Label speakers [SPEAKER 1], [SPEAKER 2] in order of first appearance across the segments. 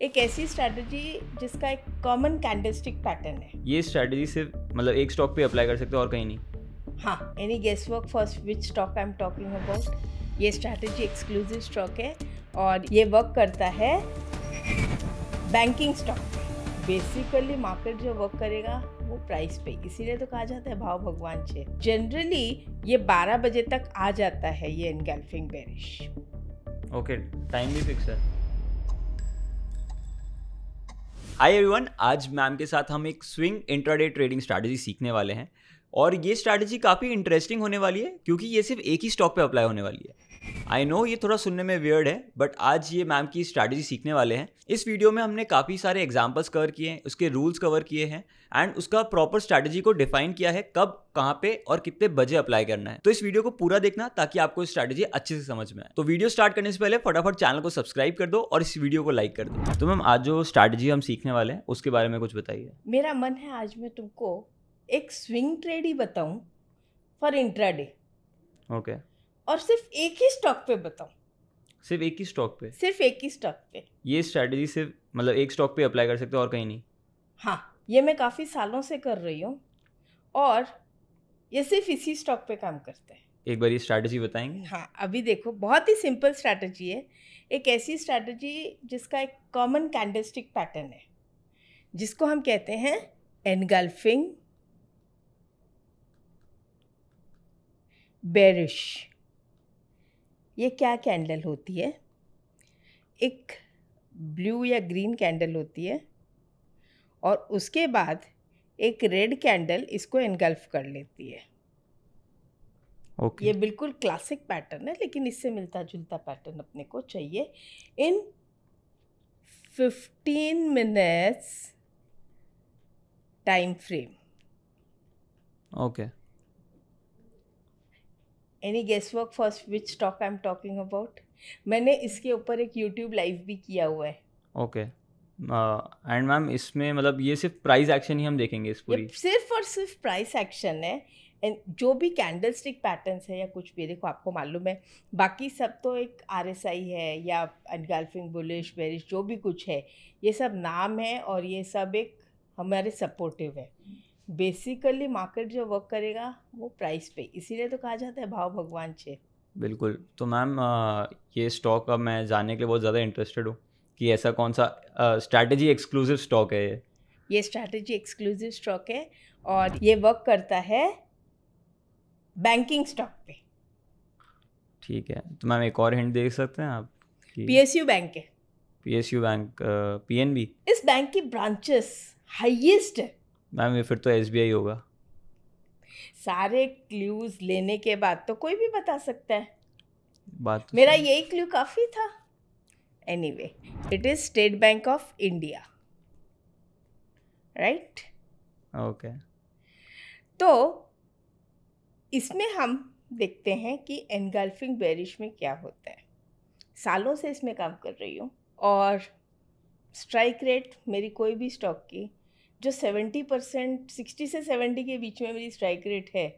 [SPEAKER 1] एक ऐसी स्ट्रैटेजी जिसका एक कॉमन कैंडलस्टिक पैटर्न है।
[SPEAKER 2] ये स्ट्रैटेजी सिर्फ़ मतलब एक स्टॉक पे अप्लाई कर सकते हो और कहीं नहीं।
[SPEAKER 1] हाँ any guess work for which stock I am talking about ये स्ट्रैटेजी एक्सक्लूसिव स्टॉक है और ये वर्क करता है बैंकिंग स्टॉक बेसिकली मार्केट जो वर्क करेगा वो प्राइस पे। इसीलिए तो कहा जाता है भाव भगवान से। जनरली ये 12 बजे तक आ जाता है ये एनगल्फिंग बेरिश
[SPEAKER 2] ओके टाइम भी फिक्स है। हाय एवरीवन आज मैम के साथ हम एक स्विंग इंट्राडे ट्रेडिंग स्ट्रैटेजी सीखने वाले हैं। और ये स्ट्रैटेजी काफ़ी इंटरेस्टिंग होने वाली है, क्योंकि ये सिर्फ़ एक ही स्टॉक पे अप्लाई होने वाली है। आई नो ये थोड़ा सुनने में वियर्ड है बट आज ये मैम की स्ट्रैटेजी सीखने वाले हैं। इस वीडियो में हमने काफ़ी सारे एग्जाम्पल्स कवर किए हैं उसके रूल्स कवर किए हैं एंड उसका प्रॉपर स्ट्रैटेजी को डिफाइन किया है कब कहाँ पे और कितने बजे अप्लाई करना है। तो इस वीडियो को पूरा देखना ताकि आपको स्ट्रैटेजी अच्छे से समझ में आए। तो वीडियो स्टार्ट करने से पहले फटाफट चैनल को सब्सक्राइब कर दो और इस वीडियो को लाइक कर दो। तो मैम आज जो स्ट्रैटेजी हम सीखने वाले हैं उसके बारे में कुछ बताइए।
[SPEAKER 1] मेरा मन है आज मैं तुमको एक स्विंग ट्रेड ही बताऊँ फॉर इंट्राडे
[SPEAKER 2] ओके
[SPEAKER 1] और सिर्फ़ एक ही स्टॉक पे बताऊँ।
[SPEAKER 2] सिर्फ़ एक ही स्टॉक पे?
[SPEAKER 1] सिर्फ़ एक ही स्टॉक पे।
[SPEAKER 2] ये स्ट्रैटेजी सिर्फ़ मतलब एक स्टॉक पे अप्लाई कर सकते हो और कहीं नहीं?
[SPEAKER 1] हाँ ये मैं काफ़ी सालों से कर रही हूँ और ये सिर्फ़ इसी स्टॉक पे काम करते हैं।
[SPEAKER 2] एक बार ये स्ट्रैटेजी बताएँगे?
[SPEAKER 1] हाँ अभी देखो बहुत ही सिंपल स्ट्रैटेजी है। एक ऐसी स्ट्रैटेजी जिसका एक कॉमन कैंडलस्टिक पैटर्न है जिसको हम कहते हैं एनगल्फिंग बेरिश ये क्या कैंडल होती है? एक ब्लू या ग्रीन कैंडल होती है और उसके बाद एक रेड कैंडल इसको इनगल्फ कर लेती है।
[SPEAKER 2] ओके
[SPEAKER 1] ये बिल्कुल क्लासिक पैटर्न है लेकिन इससे मिलता जुलता पैटर्न अपने को चाहिए। In fifteen minutes time frame
[SPEAKER 2] okay
[SPEAKER 1] any guess work for which stock I am talking about मैंने इसके ऊपर एक यूट्यूब लाइव भी किया हुआ है।
[SPEAKER 2] ओके एंड मैम इसमें मतलब ये सिर्फ़ प्राइस एक्शन ही हम देखेंगे इस पूरी?
[SPEAKER 1] सिर्फ़ और सिर्फ़ प्राइस एक्शन है। एंड जो भी कैंडल स्टिक पैटर्न्स है या कुछ भी देखो आपको मालूम है बाकी सब तो एक आर एस आई है या अनगल्फिंग बुलिश बेरिश जो भी कुछ है ये सब नाम है और ये सब एक हमारे सपोर्टिव है। बेसिकली मार्केट जो वर्क करेगा वो प्राइस पे। इसीलिए तो कहा जाता है भाव भगवान छे
[SPEAKER 2] बिल्कुल। तो मैम ये स्टॉक अब मैं जानने के लिए बहुत ज़्यादा इंटरेस्टेड हूँ कि ऐसा कौन सा स्ट्रैटेजी एक्सक्लूसिव स्टॉक है ये।
[SPEAKER 1] ये स्ट्रैटेजी एक्सक्लूसिव स्टॉक है और ये वर्क करता है बैंकिंग स्टॉक पे।
[SPEAKER 2] ठीक है। तो मैम एक और हिंट देख सकते हैं आप
[SPEAKER 1] पीएसयू बैंक है।
[SPEAKER 2] P S U bank P N B
[SPEAKER 1] इस बैंक की ब्रांचेस हाईएस्ट है।
[SPEAKER 2] मैम ये फिर तो एस बी आई होगा।
[SPEAKER 1] सारे क्लूज लेने के बाद तो कोई भी बता सकता है।
[SPEAKER 2] बात तो
[SPEAKER 1] मेरा यही क्लू काफ़ी था। Anyway it is State Bank of India right
[SPEAKER 2] okay
[SPEAKER 1] तो इसमें हम देखते हैं कि एनगल्फिंग बेरिश में क्या होता है। सालों से इसमें काम कर रही हूँ और स्ट्राइक रेट मेरी कोई भी स्टॉक की जो सेवेंटी परसेंट सिक्सटी से सेवेंटी के बीच में मेरी स्ट्राइक रेट है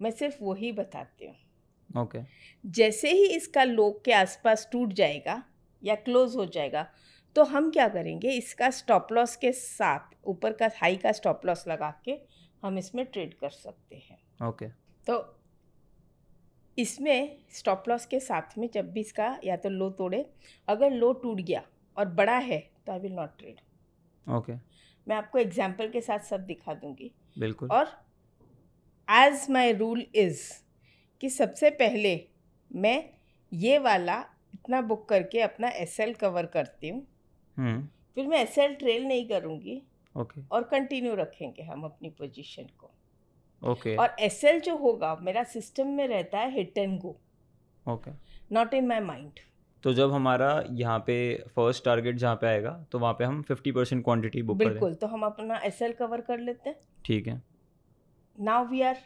[SPEAKER 1] मैं सिर्फ़ वही बताती हूँ
[SPEAKER 2] ओके okay.
[SPEAKER 1] जैसे ही इसका लो के आसपास टूट जाएगा या क्लोज हो जाएगा तो हम क्या करेंगे इसका स्टॉप लॉस के साथ ऊपर का हाई का स्टॉप लॉस लगा के हम इसमें ट्रेड कर सकते हैं
[SPEAKER 2] ओके okay.
[SPEAKER 1] तो इसमें स्टॉप लॉस के साथ में जब भी इसका या तो लो तोड़े अगर लो टूट गया और बड़ा है तो I will not trade
[SPEAKER 2] okay
[SPEAKER 1] मैं आपको एग्ज़ाम्पल के साथ सब दिखा दूँगी।
[SPEAKER 2] बिल्कुल।
[SPEAKER 1] और एज माई रूल इज़ कि सबसे पहले मैं ये वाला इतना बुक करके अपना एस एल कवर करती हूँ।
[SPEAKER 2] हम्म।
[SPEAKER 1] फिर मैं एस एल ट्रेल नहीं करूँगी।
[SPEAKER 2] ओके
[SPEAKER 1] और कंटिन्यू रखेंगे हम अपनी पोजीशन को।
[SPEAKER 2] Okay okay.
[SPEAKER 1] और एस एल जो होगा मेरा सिस्टम में रहता है hit and go
[SPEAKER 2] okay
[SPEAKER 1] not in my mind
[SPEAKER 2] तो जब हमारा यहाँ पे फ़र्स्ट टारगेट जहाँ पे आएगा तो वहाँ पे हम फिफ्टी परसेंट क्वान्टिटी बुक कर
[SPEAKER 1] बिल्कुल तो हम अपना एसएल कवर कर लेते हैं।
[SPEAKER 2] ठीक है।
[SPEAKER 1] Now we are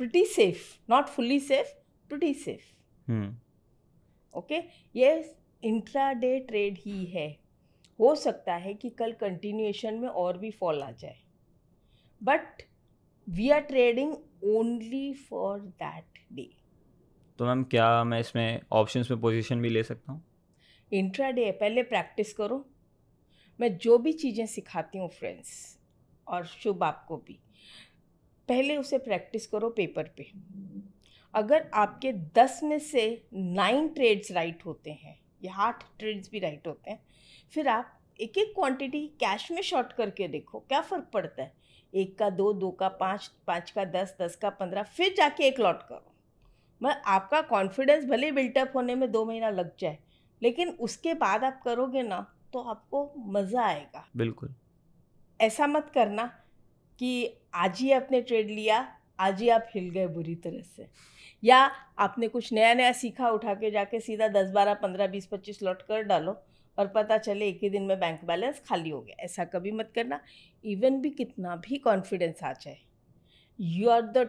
[SPEAKER 1] pretty safe not fully safe pretty safe okay ये इंट्रा डे ट्रेड ही है। हो सकता है कि कल कंटिन्यूएशन में और भी फॉल आ जाए। But we are trading only for that day
[SPEAKER 2] तो मैम, क्या मैं इसमें ऑप्शंस में पोजीशन भी ले सकता हूँ?
[SPEAKER 1] इंट्रा डे पहले प्रैक्टिस करो। मैं जो भी चीज़ें सिखाती हूँ फ्रेंड्स और शुभ आपको भी, पहले उसे प्रैक्टिस करो पेपर पे। अगर आपके दस में से नाइन ट्रेड्स राइट होते हैं, या आठ ट्रेड्स भी राइट होते हैं, फिर आप एक एक क्वांटिटी कैश में शॉर्ट करके देखो, क्या फ़र्क पड़ता है? एक का दो दो का पाँच पाँच का दस दस का पंद्रह, फिर जाके एक लॉट करो। मैं आपका कॉन्फिडेंस भले ही बिल्टअप होने में दो महीना लग जाए लेकिन उसके बाद आप करोगे ना तो आपको मज़ा आएगा।
[SPEAKER 2] बिल्कुल।
[SPEAKER 1] ऐसा मत करना कि आज ही आपने ट्रेड लिया आज ही आप हिल गए बुरी तरह से। या आपने कुछ नया नया सीखा उठा के जाके सीधा दस बारह पंद्रह बीस पच्चीस लॉट कर डालो और पता चले एक ही दिन में बैंक बैलेंस खाली हो गया। ऐसा कभी मत करना इवन भी कितना भी कॉन्फिडेंस आ जाए you are the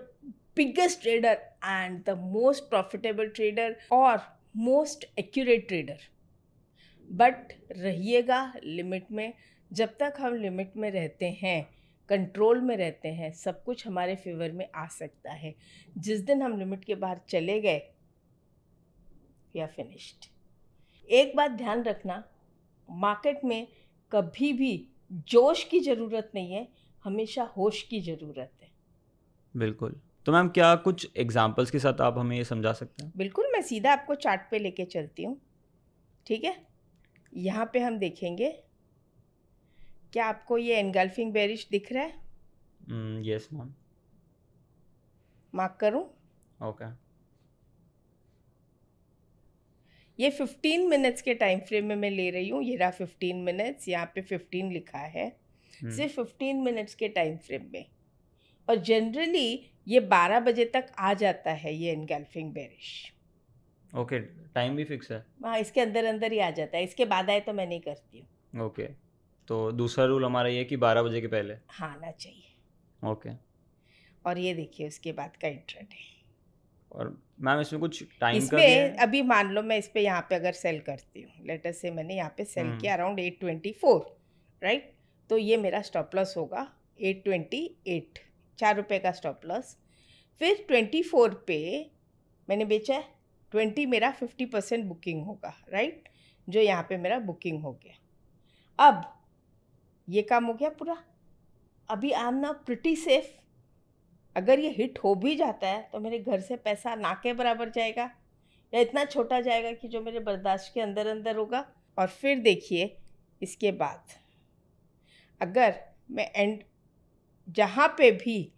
[SPEAKER 1] biggest trader and the most profitable trader और मोस्ट एक्यूरेट ट्रेडर बट रहिएगा लिमिट में, जब तक हम लिमिट में रहते हैं कंट्रोल में रहते हैं, सब कुछ हमारे फेवर में आ सकता है। जिस दिन हम लिमिट के बाहर चले गए या फिनिश्ड एक बात ध्यान रखना मार्केट में कभी भी जोश की ज़रूरत नहीं है, हमेशा होश की ज़रूरत है।
[SPEAKER 2] बिल्कुल। तो मैम क्या कुछ एग्जाम्पल्स के साथ आप हमें ये समझा सकते हैं?
[SPEAKER 1] बिल्कुल मैं सीधा आपको चार्ट पे लेके चलती हूँ। ठीक है? यहाँ पे हम देखेंगे। क्या आपको ये एनगल्फिंग बेरिश दिख रहा है?
[SPEAKER 2] यस मैम
[SPEAKER 1] मार्क करूँ?
[SPEAKER 2] ओके
[SPEAKER 1] ये 15 मिनट्स के टाइम फ्रेम में मैं ले रही हूँ। ये रहा 15 मिनट्स यहाँ पे 15 लिखा है।
[SPEAKER 2] हम्म।
[SPEAKER 1] सिर्फ़ 15 मिनट्स के टाइम फ्रेम में। और जनरली ये 12 बजे तक आ जाता है ये एनगल्फिंग बेरिश
[SPEAKER 2] ओके टाइम भी फिक्स है।
[SPEAKER 1] हाँ इसके अंदर अंदर ही आ जाता है। इसके बाद आए तो मैं नहीं करती हूँ।
[SPEAKER 2] ओके तो दूसरा रूल हमारा ये कि बारह बजे के पहले।
[SPEAKER 1] हाँ आना चाहिए।
[SPEAKER 2] ओके
[SPEAKER 1] और ये देखिए उसके बाद का इंट्राडे
[SPEAKER 2] और मैम इसमें कुछ टाइम
[SPEAKER 1] इसमें अभी मान लो मैं इस पर यहाँ पे अगर सेल करती हूँ लेटर से मैंने यहाँ पे सेल
[SPEAKER 2] हम्म।
[SPEAKER 1] किया around eight twenty four right तो ये मेरा स्टॉप लॉस होगा एट ट्वेंटी एट चार रुपये का स्टॉप लॉस फिर ट्वेंटी फोर पे मैंने बेचा है ट्वेंटी मेरा फिफ्टी परसेंट बुकिंग होगा राइट जो यहाँ पे मेरा बुकिंग हो गया। अब ये काम हो गया पूरा। अभी आई एम ना प्रिटी सेफ़ अगर ये हिट हो भी जाता है तो मेरे घर से पैसा ना के बराबर जाएगा, या इतना छोटा जाएगा कि जो मेरे बर्दाश्त के अंदर अंदर होगा। और फिर देखिए, इसके बाद अगर मैं एंड जहाँ पे भी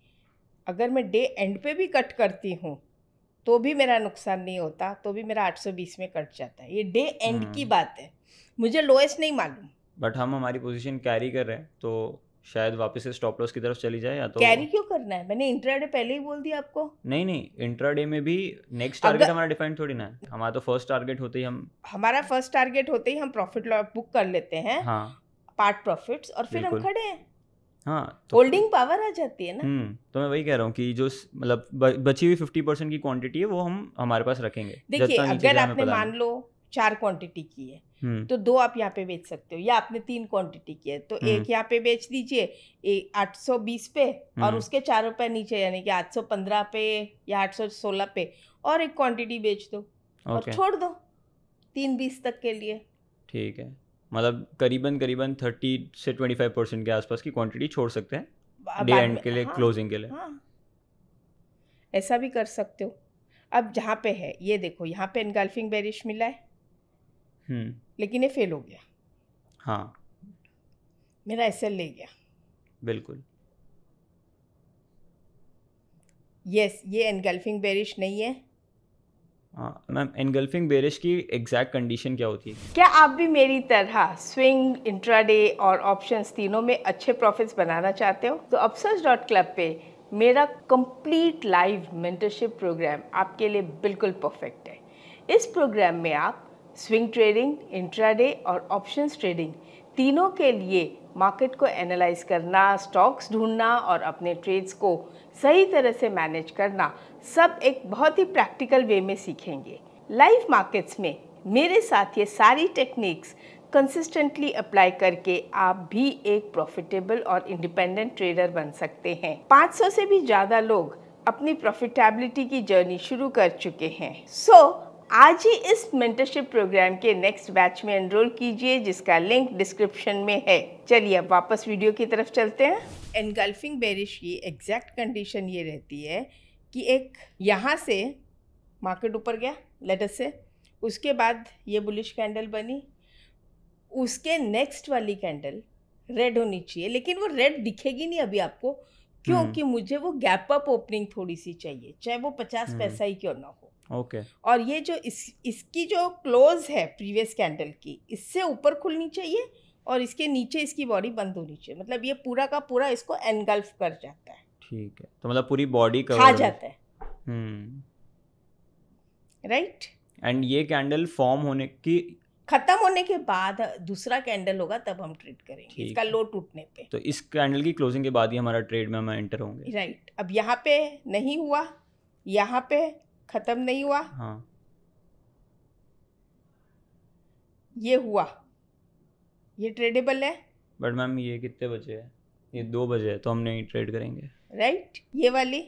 [SPEAKER 1] अगर मैं डे एंड पे भी कट करती हूँ तो भी मेरा नुकसान नहीं होता तो भी मेरा 820 में कट जाता है। ये डे एंड की
[SPEAKER 2] हम्म।
[SPEAKER 1] बात है। मुझे लोएस्ट नहीं मालूम।
[SPEAKER 2] बट हम हमारी पोजीशन कैरी कर रहे हैं तो शायद वापस से स्टॉप लॉस की तरफ़ चली जाए या तो
[SPEAKER 1] कैरी क्यों करना है? मैंने इंट्राडे पहले ही बोल दिया आपको।
[SPEAKER 2] नहीं नहीं इंट्राडे में भी नेक्स्ट
[SPEAKER 1] अगर-
[SPEAKER 2] टारगेट हमारा डिफाइंड थोड़ी ना है। हमारा तो फ़र्स्ट टारगेट होते ही हम
[SPEAKER 1] हमारा फ़र्स्ट टारगेट होते ही हम प्रॉफिट बुक कर लेते हैं
[SPEAKER 2] हाँ।
[SPEAKER 1] पार्ट प्रॉफिट्स और फिर हम खड़े हैं।
[SPEAKER 2] हाँ तो
[SPEAKER 1] होल्डिंग पावर आ जाती है ना?
[SPEAKER 2] हम्म तो मैं वही कह रहा हूँ कि जो मतलब बची हुई फिफ्टी परसेंट की क्वांटिटी है वो हम हमारे पास रखेंगे।
[SPEAKER 1] देखिए अगर आपने मान लो चार क्वांटिटी की है
[SPEAKER 2] हम्म।
[SPEAKER 1] तो दो आप यहाँ पे बेच सकते हो या आपने तीन क्वांटिटी की है तो
[SPEAKER 2] हम्म।
[SPEAKER 1] एक यहाँ पे बेच दीजिए एक आठ सौ बीस पे और। उसके चार रुपए नीचे यानी कि आठ सौ पंद्रह पे या आठ सौ सोलह पे और एक क्वांटिटी बेच दो और छोड़ दो तीन बीस तक के लिए।
[SPEAKER 2] ठीक है। मतलब करीबन करीबन थर्टी से ट्वेंटी फाइव परसेंट के आसपास की क्वांटिटी छोड़ सकते हैं डे एंड के लिए
[SPEAKER 1] हाँ,
[SPEAKER 2] क्लोजिंग के लिए।
[SPEAKER 1] हाँ। ऐसा भी कर सकते हो। अब जहाँ पे है ये देखो यहाँ पे इनगल्फिंग बेरिश मिला है।
[SPEAKER 2] हम्म।
[SPEAKER 1] लेकिन ये फेल हो गया।
[SPEAKER 2] हाँ।
[SPEAKER 1] मेरा एसएल ले गया।
[SPEAKER 2] बिल्कुल।
[SPEAKER 1] यस ये एनगल्फिंग बेरिश नहीं हाँ।
[SPEAKER 2] मैम एनगल्फिंग बेरिश की एग्जैक्ट कंडीशन क्या होती है?
[SPEAKER 1] क्या आप भी मेरी तरह स्विंग इंट्राडे और ऑप्शंस तीनों में अच्छे प्रॉफिट्स बनाना चाहते हो? तो अपसर्स डॉट क्लब पे मेरा कंप्लीट लाइव मेंटरशिप प्रोग्राम आपके लिए बिल्कुल परफेक्ट है। इस प्रोग्राम में आप स्विंग ट्रेडिंग इंट्राडे और ऑप्शंस ट्रेडिंग तीनों के लिए मार्केट को एनालाइज करना स्टॉक्स ढूंढना और अपने ट्रेड्स को सही तरह से मैनेज करना सब एक बहुत ही प्रैक्टिकल वे में सीखेंगे। लाइव मार्केट्स में मेरे साथ ये सारी टेक्निक्स कंसिस्टेंटली अप्लाई करके आप भी एक प्रॉफिटेबल और इंडिपेंडेंट ट्रेडर बन सकते हैं। 500 से भी ज़्यादा लोग अपनी प्रॉफिटेबिलिटी की जर्नी शुरू कर चुके हैं। सो so, आज ही इस मेंटरशिप प्रोग्राम के नेक्स्ट बैच में एनरोल कीजिए जिसका लिंक डिस्क्रिप्शन में है। चलिए अब वापस वीडियो की तरफ़ चलते हैं। एनगल्फिंग बेरिश की एग्जैक्ट कंडीशन ये रहती है कि एक यहाँ से मार्केट ऊपर गया लेटर से उसके बाद ये बुलिश कैंडल बनी उसके नेक्स्ट वाली कैंडल रेड होनी चाहिए लेकिन वो रेड दिखेगी नहीं अभी आपको क्योंकि मुझे वो गैप अप ओपनिंग थोड़ी सी चाहिए चाहे वो पचास
[SPEAKER 2] हम्म।
[SPEAKER 1] पैसा ही क्यों ना हो।
[SPEAKER 2] ओके
[SPEAKER 1] और ये जो इस इसकी जो क्लोज है प्रीवियस कैंडल की इससे ऊपर खुलनी चाहिए और इसके नीचे इसकी बॉडी बंद होनी चाहिए मतलब ये पूरा का पूरा इसको एनगल्फ कर जाता है।
[SPEAKER 2] ठीक है। तो मतलब पूरी बॉडी
[SPEAKER 1] खा
[SPEAKER 2] कवर
[SPEAKER 1] जाता है।
[SPEAKER 2] हम्म।
[SPEAKER 1] राइट
[SPEAKER 2] एंड ये कैंडल फॉर्म होने की
[SPEAKER 1] खत्म होने के बाद दूसरा कैंडल होगा तब हम ट्रीट करेंगे। इसका लो टूटने पे।
[SPEAKER 2] तो इस कैंडल की क्लोजिंग के बाद ही हमारा ट्रेड में हम एंटर होंगे।
[SPEAKER 1] राइट अब यहाँ पे नहीं हुआ यहाँ पे खत्म नहीं हुआ।
[SPEAKER 2] हाँ।
[SPEAKER 1] ये हुआ। ये ट्रेडेबल है।
[SPEAKER 2] बट मैम ये कितने बजे है? ये दो बजे है तो हम नहीं ट्रेड करेंगे।
[SPEAKER 1] राइट? ये वाली?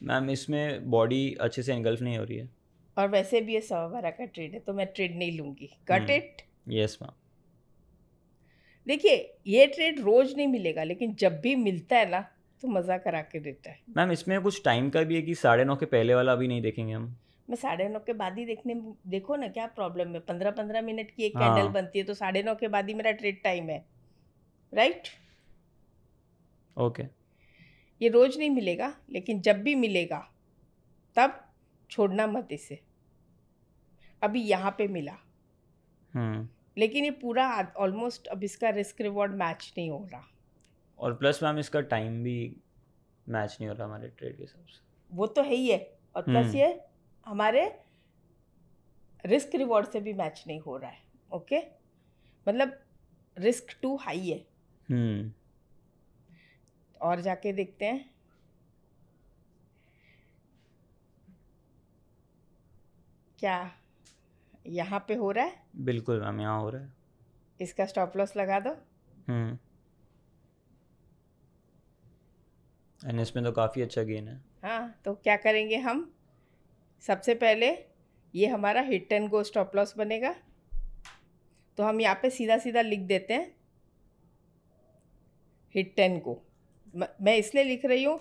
[SPEAKER 2] मैम इसमें बॉडी अच्छे से एंगल्फ नहीं हो रही है।
[SPEAKER 1] और वैसे भी ये सवा बारह का ट्रेड है तो मैं ट्रेड नहीं लूँगी।
[SPEAKER 2] हम्म।
[SPEAKER 1] इट
[SPEAKER 2] यस मैम
[SPEAKER 1] देखिए ये ट्रेड रोज नहीं मिलेगा लेकिन जब भी मिलता है ना तो मज़ा करा के देता है।
[SPEAKER 2] मैम इसमें कुछ टाइम का भी है कि साढ़े नौ के पहले वाला अभी नहीं देखेंगे हम।
[SPEAKER 1] मैं साढ़े नौ के बाद ही देखने देखो ना क्या प्रॉब्लम है। पंद्रह पंद्रह मिनट की एक
[SPEAKER 2] हाँ।
[SPEAKER 1] कैंडल बनती है तो साढ़े नौ के बाद ही मेरा ट्रेड टाइम है। राइट
[SPEAKER 2] ओके
[SPEAKER 1] ये रोज नहीं मिलेगा लेकिन जब भी मिलेगा तब छोड़ना मत इसे। अभी यहाँ पे मिला।
[SPEAKER 2] हम्म।
[SPEAKER 1] लेकिन ये पूरा ऑलमोस्ट अब इसका रिस्क रिवॉर्ड मैच नहीं हो रहा।
[SPEAKER 2] और प्लस मैम इसका टाइम भी मैच नहीं हो रहा हमारे ट्रेड के हिसाब से।
[SPEAKER 1] वो तो है ही है। और प्लस
[SPEAKER 2] हम्म।
[SPEAKER 1] ये हमारे रिस्क रिवॉर्ड से भी मैच नहीं हो रहा है। ओके मतलब रिस्क टू हाई है।
[SPEAKER 2] हम्म।
[SPEAKER 1] और जाके देखते हैं। क्या यहाँ पे हो रहा है?
[SPEAKER 2] बिल्कुल मैम यहाँ हो रहा है।
[SPEAKER 1] इसका स्टॉप लॉस लगा दो।
[SPEAKER 2] हम्म। एंड इसमें तो काफ़ी अच्छा गेन है।
[SPEAKER 1] हाँ तो क्या करेंगे हम? सबसे पहले ये हमारा hit and go stop loss बनेगा। तो हम यहाँ पे सीधा सीधा लिख देते हैं। हिट एंड गो मैं इसलिए लिख रही हूँ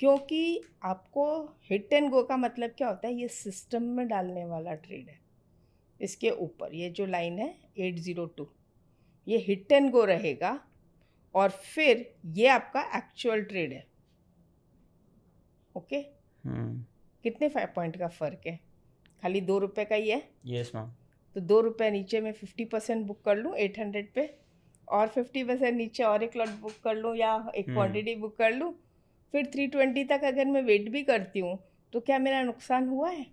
[SPEAKER 1] क्योंकि आपको हिट एंड गो का मतलब क्या होता है? ये सिस्टम में डालने वाला ट्रेड है। इसके ऊपर ये जो लाइन है एट ज़ीरो टू ये हिट एंड गो रहेगा और फिर ये आपका एक्चुअल ट्रेड है। Okay
[SPEAKER 2] hmm.
[SPEAKER 1] कितने फाइव पॉइंट का फ़र्क है? खाली दो रुपए का ही है।
[SPEAKER 2] यस yes, मैम
[SPEAKER 1] तो दो रुपये नीचे मैं फिफ्टी परसेंट बुक कर लूँ एट हंड्रेड पे? और फिफ्टी परसेंट नीचे और एक लॉट बुक कर लूँ या एक क्वान्टिटी बुक कर लूँ फिर थ्री ट्वेंटी तक अगर मैं वेट भी करती हूँ तो क्या मेरा नुकसान हुआ है?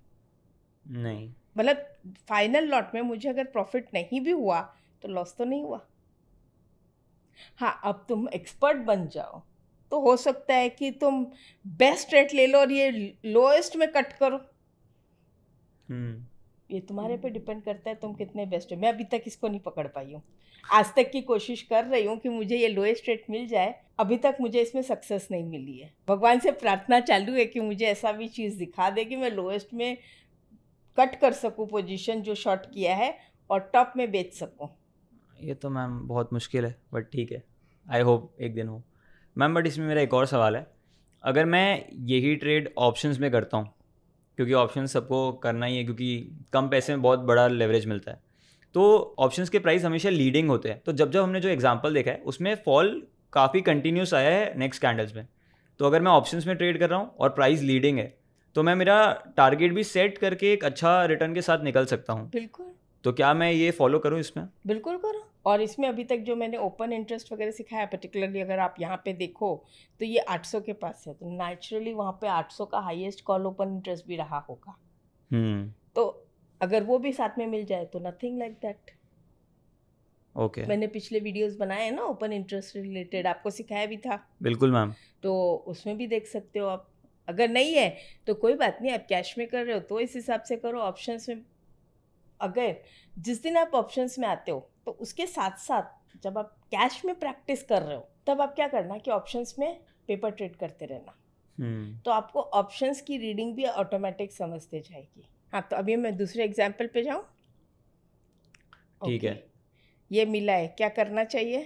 [SPEAKER 2] नहीं।
[SPEAKER 1] मतलब फाइनल लॉट में मुझे अगर प्रॉफिट नहीं भी हुआ तो लॉस तो नहीं हुआ। हाँ अब तुम एक्सपर्ट बन जाओ। तो हो सकता है कि तुम बेस्ट रेट ले लो और ये लोएस्ट में कट करो।
[SPEAKER 2] हम्म।
[SPEAKER 1] ये तुम्हारे पे डिपेंड करता है तुम कितने बेस्ट हो। मैं अभी तक इसको नहीं पकड़ पाई हूँ। आज तक की कोशिश कर रही हूँ कि मुझे ये लोएस्ट रेट मिल जाए। अभी तक मुझे इसमें सक्सेस नहीं मिली है। भगवान से प्रार्थना चालू है कि मुझे ऐसा भी चीज़ दिखा दे कि मैं लोएस्ट में कट कर सकूँ पोजीशन जो शॉर्ट किया है और टॉप में बेच सकूँ।
[SPEAKER 2] ये तो मैम बहुत मुश्किल है बट ठीक है। आई होप एक दिन हो। मैम बट इसमें मेरा एक और सवाल है। अगर मैं यही ट्रेड ऑप्शंस में करता हूँ क्योंकि ऑप्शन सबको करना ही है क्योंकि कम पैसे में बहुत बड़ा लेवरेज मिलता है। तो ऑप्शंस के प्राइस हमेशा लीडिंग होते हैं। तो जब जब हमने जो एग्जांपल देखा है उसमें फॉल काफ़ी कंटिन्यूस आया है नेक्स्ट कैंडल्स में। तो अगर मैं ऑप्शंस में ट्रेड कर रहा हूँ और प्राइस लीडिंग है तो मैं मेरा टारगेट भी सेट करके एक अच्छा रिटर्न के साथ निकल सकता हूँ।
[SPEAKER 1] बिल्कुल।
[SPEAKER 2] तो क्या मैं ये फॉलो करूँ इसमें?
[SPEAKER 1] बिल्कुल करो। और इसमें अभी तक जो मैंने ओपन इंटरेस्ट वगैरह सिखाया पर्टिकुलरली अगर आप यहाँ पे देखो तो ये 800 के पास है। तो नेचुरली वहाँ पे 800 का हाईएस्ट कॉल ओपन इंटरेस्ट भी रहा होगा।
[SPEAKER 2] हम्म।
[SPEAKER 1] तो अगर वो भी साथ में मिल जाए तो नथिंग लाइक दैट
[SPEAKER 2] ओके
[SPEAKER 1] मैंने पिछले वीडियोस बनाए हैं ना ओपन इंटरेस्ट रिलेटेड आपको सिखाया भी था।
[SPEAKER 2] बिल्कुल मैम
[SPEAKER 1] तो उसमें भी देख सकते हो आप। अगर नहीं है तो कोई बात नहीं आप कैश में कर रहे हो तो इस हिसाब से करो ऑप्शंस में। अगर जिस दिन आप ऑप्शंस में आते हो तो उसके साथ साथ जब आप कैश में प्रैक्टिस कर रहे हो तब आप क्या करना कि ऑप्शंस में पेपर ट्रेड करते रहना।
[SPEAKER 2] हम्म।
[SPEAKER 1] तो आपको ऑप्शंस की रीडिंग भी ऑटोमेटिक समझते जाएगी। हाँ तो अभी मैं दूसरे एग्ज़ाम्पल पे जाऊँ?
[SPEAKER 2] ठीक है।
[SPEAKER 1] ये मिला है क्या करना चाहिए?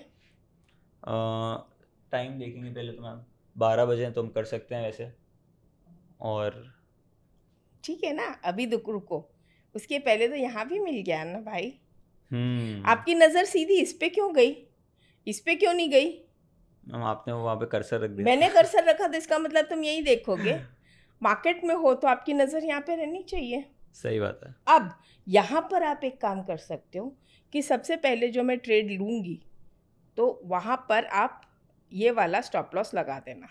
[SPEAKER 2] टाइम देखेंगे पहले तो मैम। बारह बजे तो हम कर सकते हैं वैसे। और
[SPEAKER 1] ठीक है ना अभी रुको। उसके पहले तो यहाँ भी मिल गया ना भाई। आपकी नज़र सीधी इस पे क्यों गई? इस पे क्यों नहीं गई?
[SPEAKER 2] आपने वहाँ पे कर्सर रख दिया।
[SPEAKER 1] मैंने कर्सर रखा तो इसका मतलब तुम यही देखोगे। मार्केट में हो तो आपकी नज़र यहाँ पे रहनी चाहिए।
[SPEAKER 2] सही बात है।
[SPEAKER 1] अब यहाँ पर आप एक काम कर सकते हो कि सबसे पहले जो मैं ट्रेड लूँगी तो वहाँ पर आप ये वाला स्टॉप लॉस लगा देना।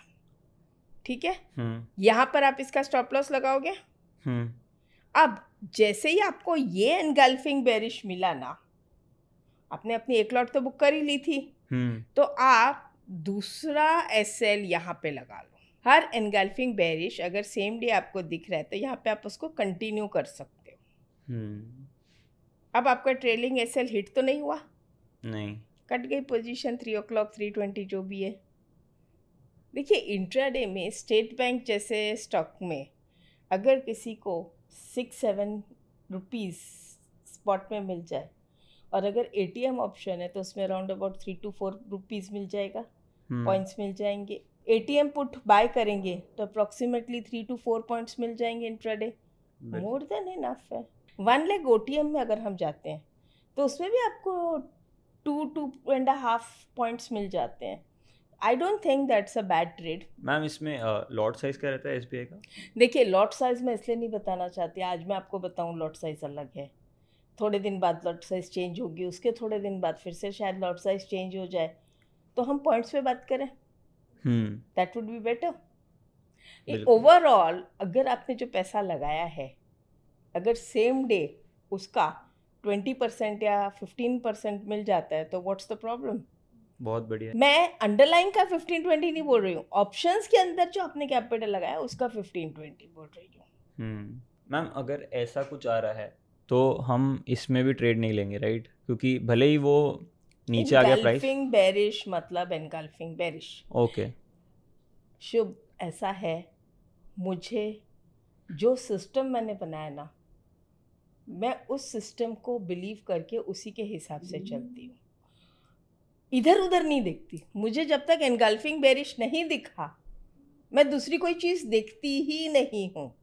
[SPEAKER 1] ठीक है?
[SPEAKER 2] हम्म।
[SPEAKER 1] यहाँ पर आप इसका स्टॉप लॉस लगाओगे?
[SPEAKER 2] हम्म।
[SPEAKER 1] अब जैसे ही आपको ये एनगल्फिंग बेरिश मिला ना आपने अपनी एक लॉट तो बुक कर ही ली थी।
[SPEAKER 2] हम्म।
[SPEAKER 1] तो आप दूसरा एस एल यहाँ पे लगा लो। हर एनगल्फिंग बेरिश अगर सेम डे आपको दिख रहा है तो यहाँ पे आप उसको कंटिन्यू कर सकते हो।
[SPEAKER 2] हम्म।
[SPEAKER 1] अब आपका ट्रेलिंग एस एल हिट तो नहीं हुआ?
[SPEAKER 2] नहीं।
[SPEAKER 1] कट गई position three o'clock three twenty जो भी है। देखिए इंट्राडे में स्टेट बैंक जैसे स्टॉक में अगर किसी को सिक्स सेवन रुपीज़ स्पॉट में मिल जाए और अगर एटीएम ऑप्शन है तो उसमें around about three to four rupees मिल जाएगा।
[SPEAKER 2] हम्म,
[SPEAKER 1] पॉइंट्स मिल जाएँगे। एटीएम पुट बाय करेंगे तो approximately three to four points मिल जाएँगे इंट्राडे। मोर देन इनफ है। वन लेग ओ में अगर हम जाते हैं तो उसमें भी आपको two to and half points मिल जाते हैं। I don't think that's a bad trade
[SPEAKER 2] ma'am इसमें लॉट साइज़ क्या रहता है एसबीआई का?
[SPEAKER 1] देखिए लॉट साइज़ मैं इसलिए नहीं बताना चाहती। आज मैं आपको बताऊँ लॉट साइज़ अलग है। थोड़े दिन बाद लॉट साइज़ चेंज होगी उसके थोड़े दिन बाद फिर से शायद लॉट साइज़ चेंज हो जाए। तो हम पॉइंट्स पे बात करें।
[SPEAKER 2] हम्म।
[SPEAKER 1] That would be better overall अगर आपने जो पैसा लगाया है अगर सेम डे उसका ट्वेंटी परसेंट या फिफ्टीन परसेंट मिल जाता है तो व्हाट्स द प्रॉब्लम
[SPEAKER 2] बहुत बढ़िया।
[SPEAKER 1] मैं अंडरलाइन का फिफ्टीन ट्वेंटी नहीं बोल रही हूँ। ऑप्शंस के अंदर जो आपने कैपिटल लगाया उसका फिफ्टीन ट्वेंटी बोल रही हूँ।
[SPEAKER 2] हम्म। मैम अगर ऐसा कुछ आ रहा है तो हम इसमें भी ट्रेड नहीं लेंगे राइट क्योंकि भले ही वो नीचे आ गया प्राइस
[SPEAKER 1] बेरिश मतलब एनगल्फिंग बेरिश
[SPEAKER 2] ओके
[SPEAKER 1] शुभ ऐसा है मुझे जो सिस्टम मैंने बनाया ना मैं उस सिस्टम को बिलीव करके उसी के हिसाब से चलती हूँ। इधर उधर नहीं देखती। मुझे जब तक एनगल्फिंग बेरिश नहीं दिखा मैं दूसरी कोई चीज़ देखती ही नहीं हूँ।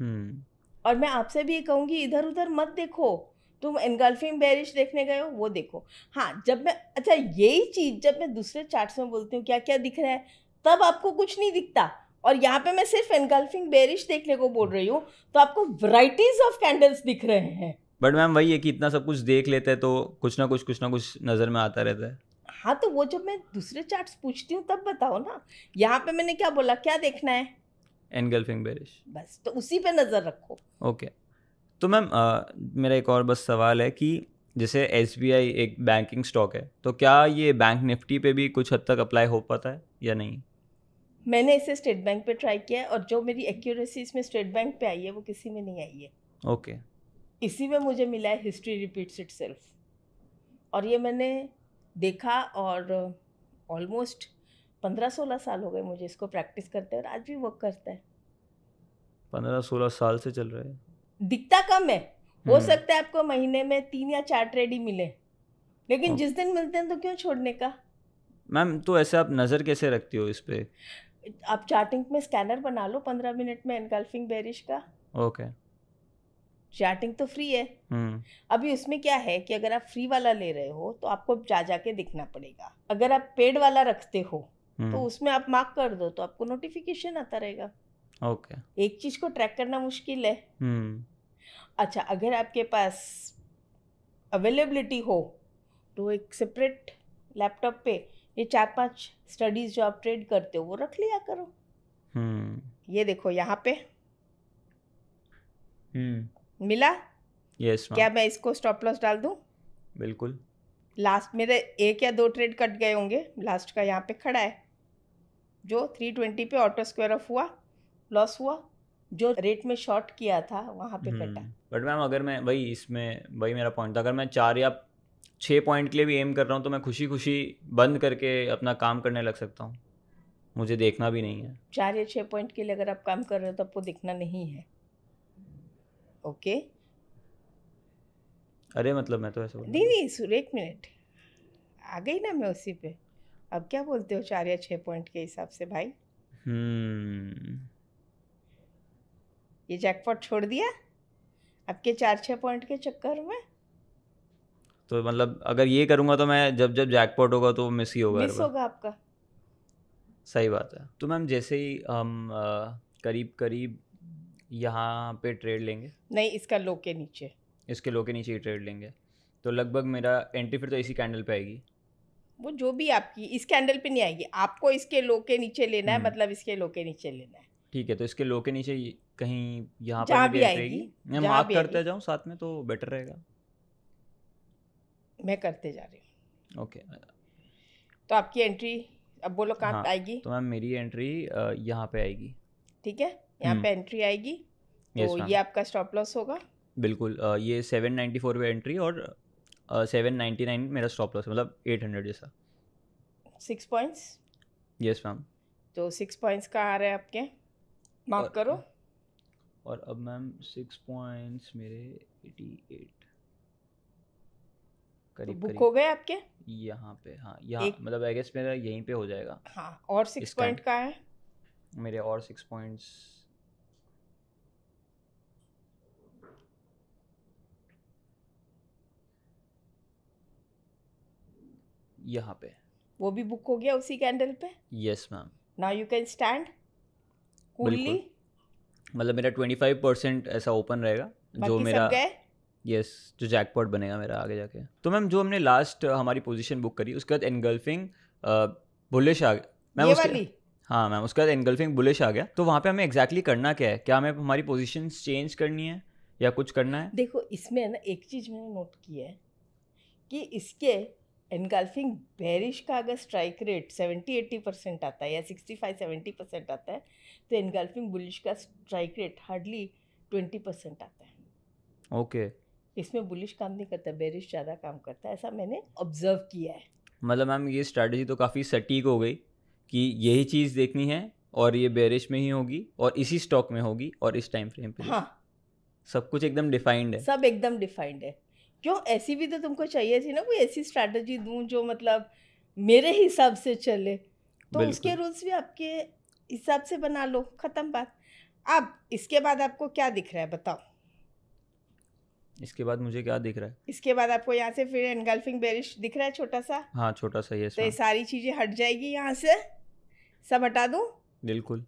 [SPEAKER 2] हम्म।
[SPEAKER 1] और मैं आपसे भी ये कहूँगी इधर उधर मत देखो। तुम एनगल्फिंग बैरिश देखने गए हो वो देखो। हाँ जब मैं अच्छा यही चीज़ जब मैं दूसरे चार्ट्स में बोलती हूँ क्या क्या दिख रहा है तब आपको कुछ नहीं दिखता। और यहाँ पे मैं सिर्फ़ एनगल्फिंग बेरिश देखने को बोल रही हूँ तो आपको वराइटीज ऑफ़ कैंडल्स दिख रहे हैं।
[SPEAKER 2] बट मैम वही है कि इतना सब कुछ देख लेते हैं तो कुछ ना कुछ कुछ ना कुछ नज़र में आता रहता है।
[SPEAKER 1] हाँ तो वो जब मैं दूसरे चार्ट्स पूछती हूँ तब बताओ ना। यहाँ पे मैंने क्या बोला क्या देखना है?
[SPEAKER 2] Engulfing bearish.
[SPEAKER 1] बस तो उसी पे नज़र रखो।
[SPEAKER 2] ओके। तो मैम मेरा एक और बस सवाल है कि जैसे एसबीआई एक बैंकिंग स्टॉक है तो क्या ये बैंक निफ्टी पे भी कुछ हद तक अप्लाई हो पाता है या नहीं?
[SPEAKER 1] मैंने इसे स्टेट बैंक पे ट्राई किया है और जो मेरी एक्यूरेसी इसमें स्टेट बैंक पे आई है वो किसी में नहीं आई है।
[SPEAKER 2] ओके। okay.
[SPEAKER 1] इसी में मुझे मिला है हिस्ट्री रिपीट्स इट और ये मैंने देखा और ऑलमोस्ट पंद्रह सोलह साल हो गए मुझे इसको प्रैक्टिस करते और आज भी वर्क करता है।
[SPEAKER 2] पंद्रह सोलह साल से चल रहा है।
[SPEAKER 1] दिखता कम है। हो
[SPEAKER 2] हम्म,
[SPEAKER 1] सकता है आपको महीने में तीन या चार ट्रेड ही मिले। लेकिन
[SPEAKER 2] हाँ।
[SPEAKER 1] जिस दिन मिलते हैं तो क्यों छोड़ने का?
[SPEAKER 2] मैम तो ऐसे आप नज़र कैसे रखती हो इस पे?
[SPEAKER 1] आप चार्टिंग में स्कैनर बना लो पंद्रह मिनट में एनगल्फिंग बेरिश का।
[SPEAKER 2] ओके।
[SPEAKER 1] चार्टिंग तो फ्री है।
[SPEAKER 2] हम्म।
[SPEAKER 1] अभी उसमें क्या है कि अगर आप फ्री वाला ले रहे हो तो आपको जा जा के दिखना पड़ेगा। अगर आप पेड वाला रखते हो तो
[SPEAKER 2] हम्म।
[SPEAKER 1] उसमें आप मार्क कर दो तो आपको नोटिफिकेशन आता रहेगा।
[SPEAKER 2] Okay okay.
[SPEAKER 1] एक चीज़ को ट्रैक करना मुश्किल है।
[SPEAKER 2] हम्म।
[SPEAKER 1] अच्छा अगर आपके पास अवेलेबिलिटी हो तो एक सेपरेट लैपटॉप पे ये चार पाँच स्टडीज़ जो आप ट्रेड करते हो वो रख लिया करो।
[SPEAKER 2] हम्म।
[SPEAKER 1] ये देखो यहाँ पे।
[SPEAKER 2] हम्म।
[SPEAKER 1] मिला?
[SPEAKER 2] यस
[SPEAKER 1] क्या मैं इसको स्टॉप लॉस डाल दूँ?
[SPEAKER 2] बिल्कुल।
[SPEAKER 1] लास्ट मेरे एक या दो ट्रेड कट गए होंगे। लास्ट का यहाँ पे खड़ा है। जो थ्री ट्वेंटी पे ऑटो स्क्वायर ऑफ़ हुआ लॉस हुआ जो रेट में शॉर्ट किया था वहाँ पे कटा।
[SPEAKER 2] बट मैम अगर मैं वही इसमें वही मेरा पॉइंट था अगर मैं चार या छः पॉइंट के लिए भी एम कर रहा हूँ तो मैं खुशी खुशी बंद करके अपना काम करने लग सकता हूँ। मुझे देखना भी नहीं है।
[SPEAKER 1] चार या छः पॉइंट के लिए अगर आप काम कर रहे हो तो आपको दिखना नहीं है। ओके
[SPEAKER 2] अरे मतलब मैं तो ऐसा
[SPEAKER 1] नहीं नहीं सुर एक मिनट आ गई ना मैं उसी पे। अब क्या बोलते हो चार या छः पॉइंट के हिसाब से भाई?
[SPEAKER 2] हम्म।
[SPEAKER 1] ये जैकपॉट छोड़ दिया? आपके चार छः पॉइंट के चक्कर में?
[SPEAKER 2] तो मतलब अगर ये करूँगा तो मैं जब जब जैकपॉट होगा तो मिस ही होगा
[SPEAKER 1] मिस होगा आपका।
[SPEAKER 2] सही बात है। तो मैम जैसे ही हम करीब करीब यहाँ पे ट्रेड लेंगे।
[SPEAKER 1] नहीं इसका लो के नीचे।
[SPEAKER 2] इसके लो के नीचे ही ट्रेड लेंगे। तो लगभग मेरा एंट्री फिर तो इसी कैंडल पे आएगी।
[SPEAKER 1] वो जो भी आपकी इस कैंडल पे नहीं आएगी। आपको इसके लो के नीचे लेना है
[SPEAKER 2] हम्म।
[SPEAKER 1] मतलब इसके लो के नीचे लेना है।
[SPEAKER 2] ठीक है तो इसके लो के नीचे कहीं यहाँ पर
[SPEAKER 1] भी आएगी,
[SPEAKER 2] मैं मार्क करते जाऊँ साथ में तो बेटर रहेगा।
[SPEAKER 1] मैं करते जा रही हूँ।
[SPEAKER 2] ओके।
[SPEAKER 1] तो आपकी एंट्री अब बोलो कहाँ
[SPEAKER 2] हाँ,
[SPEAKER 1] आएगी।
[SPEAKER 2] तो मैम मेरी एंट्री यहाँ पे आएगी।
[SPEAKER 1] ठीक है? यहाँ
[SPEAKER 2] हम्म।
[SPEAKER 1] पे एंट्री आएगी। तो ये आपका स्टॉप लॉस होगा।
[SPEAKER 2] बिल्कुल ये सेवन नाइन्टी फोर पे एंट्री और सेवन नाइन्टी नाइन मेरा स्टॉप लॉस मतलब एट हंड्रेड जैसा।
[SPEAKER 1] सिक्स पॉइंट्स
[SPEAKER 2] यस मैम
[SPEAKER 1] तो सिक्स पॉइंट्स कहाँ आ रहे हैं आपके? मार्क करो।
[SPEAKER 2] और अब मैम सिक्स पॉइंट्स मेरे एटी एट
[SPEAKER 1] तो
[SPEAKER 2] करीब।
[SPEAKER 1] बुक हो गए आपके?
[SPEAKER 2] यहाँ पे हाँ यहाँ मतलब आई गेस मेरा यहीं पे हो जाएगा।
[SPEAKER 1] हाँ और सिक्स पॉइंट कहाँ है?
[SPEAKER 2] मेरे और सिक्स पॉइंट्स यहाँ पे।
[SPEAKER 1] वो भी बुक हो गया उसी कैंडल पे?
[SPEAKER 2] Yes ma'am
[SPEAKER 1] now you can stand coolly
[SPEAKER 2] मतलब मेरा ट्वेंटी फाइव परसेंट ऐसा ओपन रहेगा जो मेरा यस जो जैकपॉट बनेगा मेरा आगे जाके। तो मैम जो हमने लास्ट हमारी पोजीशन बुक करी उसके बाद एनगल्फिंग बुलिश आ गया मैम उसके हाँ मैम उसके बाद एनगल्फिंग बुलिश आ गया। तो वहाँ पे हमें एग्जैक्टली exactly करना क्या है? क्या हमें हमारी पोजीशन चेंज करनी है या कुछ करना है?
[SPEAKER 1] देखो इसमें ना एक चीज़ मैंने नोट की है कि इसके एनगल्फिंग बेरिश का अगर strike rate seventy eighty percent आता है या सिक्सटी फाइव सेवेंटी परसेंट आता है तो एनगल्फिंग बुलिश का strike rate hardly twenty percent आता है।
[SPEAKER 2] Okay okay.
[SPEAKER 1] इसमें बुलिश काम नहीं करता बेरिश ज़्यादा काम करता है ऐसा मैंने ऑब्ज़र्व किया है।
[SPEAKER 2] मतलब मैम ये स्ट्रैटेजी तो काफ़ी सटीक हो गई कि यही चीज़ देखनी है और ये बेरिश में ही होगी और इसी स्टॉक में होगी और इस टाइम फ्रेम पे।
[SPEAKER 1] हाँ।
[SPEAKER 2] सब कुछ एकदम डिफाइंड है।
[SPEAKER 1] सब एकदम डिफाइंड है। क्यों ऐसी भी तो तुमको चाहिए थी ना कोई ऐसी स्ट्रैटेजी दूँ जो मतलब मेरे हिसाब से चले। तो उसके रूल्स भी आपके हिसाब से बना लो ख़त्म बात। अब इसके बाद आपको क्या दिख रहा है बताओ?
[SPEAKER 2] इसके बाद मुझे क्या दिख रहा है?
[SPEAKER 1] इसके बाद आपको यहाँ से फिर एनगल्फिंग बेरिश दिख रहा है छोटा सा
[SPEAKER 2] हाँ छोटा सा ये
[SPEAKER 1] तो ये सारी चीज़ें हट जाएगी यहाँ से। सब हटा दूँ?
[SPEAKER 2] बिल्कुल।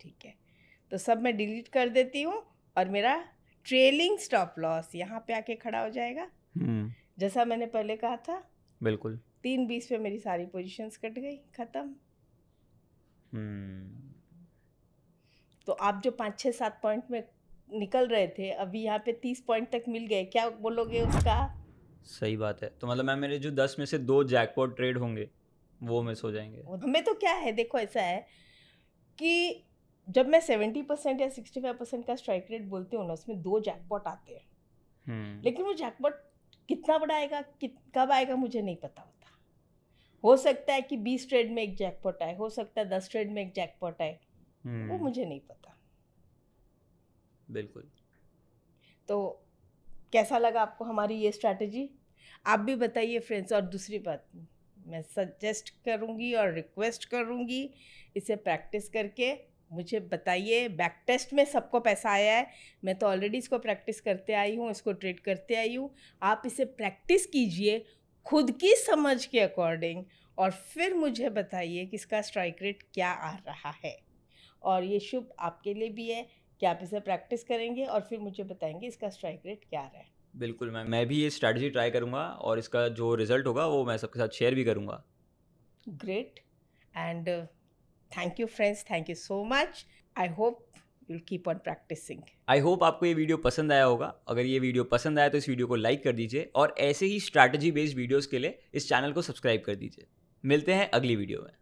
[SPEAKER 1] ठीक है। तो सब मैं डिलीट कर देती हूँ और मेरा ट्रेलिंग स्टॉप लॉस यहाँ पे आके खड़ा हो जाएगा।
[SPEAKER 2] हम्म।
[SPEAKER 1] जैसा मैंने पहले कहा था
[SPEAKER 2] बिल्कुल।
[SPEAKER 1] तीन बीस पे मेरी सारी पोजीशंस कट गई ख़त्म।
[SPEAKER 2] हम्म।
[SPEAKER 1] तो आप जो पाँच छः सात पॉइंट में निकल रहे थे अभी यहाँ पे तीस पॉइंट तक मिल गए क्या बोलोगे उसका?
[SPEAKER 2] सही बात है। तो मतलब मैम मेरे जो दस में से दो जैकपॉट ट्रेड होंगे वो मिस हो जाएँगे।
[SPEAKER 1] हमें तो क्या है देखो ऐसा है कि जब मैं सेवेंटी परसेंट या सिक्सटी फाइव परसेंट का स्ट्राइक रेट बोलती हूँ ना उसमें दो जैकपॉट आते हैं।
[SPEAKER 2] हम्म।
[SPEAKER 1] लेकिन वो जैकपॉट कितना बड़ा आएगा कित कब आएगा मुझे नहीं पता होता। हो सकता है कि बीस ट्रेड में एक जैकपॉट आए हो सकता है दस ट्रेड में एक जैकपॉट आए वो
[SPEAKER 2] हम्म,
[SPEAKER 1] मुझे नहीं पता।
[SPEAKER 2] बिल्कुल।
[SPEAKER 1] तो कैसा लगा आपको हमारी ये स्ट्रैटेजी आप भी बताइए फ्रेंड्स और दूसरी बात मैं सजेस्ट करूँगी और रिक्वेस्ट करूँगी इसे प्रैक्टिस करके। मुझे बताइए बैक टेस्ट में सबको पैसा आया है। मैं तो ऑलरेडी इसको प्रैक्टिस करते आई हूँ इसको ट्रेड करते आई हूँ। आप इसे प्रैक्टिस कीजिए खुद की समझ के अकॉर्डिंग और फिर मुझे बताइए कि इसका स्ट्राइक रेट क्या आ रहा है। और ये शुभ आपके लिए भी है कि आप इसे प्रैक्टिस करेंगे और फिर मुझे बताएँगे इसका स्ट्राइक रेट क्या रहा है।
[SPEAKER 2] बिल्कुल मैम मैं भी ये स्ट्रैटेजी ट्राई करूँगा और इसका जो रिज़ल्ट होगा वो मैं सबके साथ शेयर भी करूँगा।
[SPEAKER 1] Great and uh, you friends thank you so much I hope hope keep on practising
[SPEAKER 2] I hope आपको ये वीडियो पसंद आया होगा। अगर ये वीडियो पसंद आया तो इस वीडियो को लाइक कर दीजिए और ऐसे ही स्ट्रैटेजी बेस्ड वीडियोज़ के लिए इस चैनल को सब्सक्राइब कर दीजिए। मिलते हैं अगली वीडियो में।